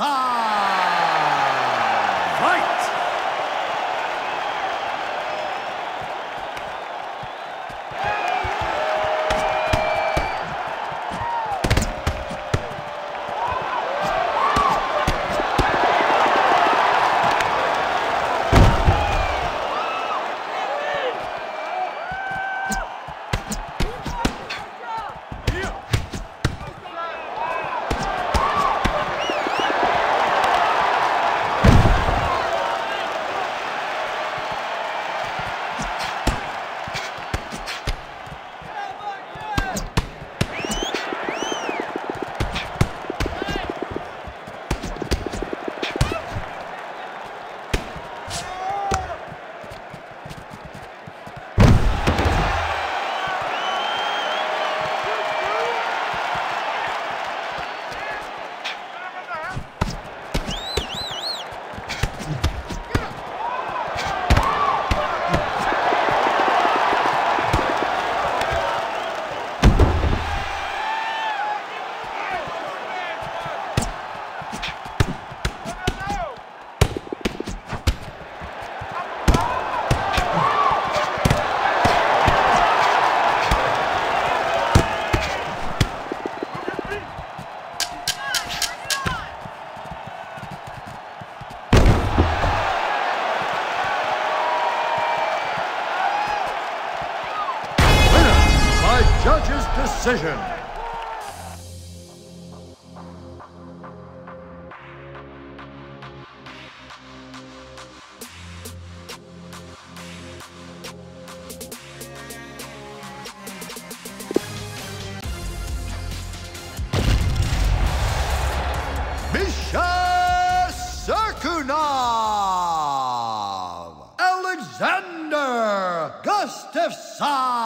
Fight! Judge's decision. Misha Serkunov! Alexander Gustafsson!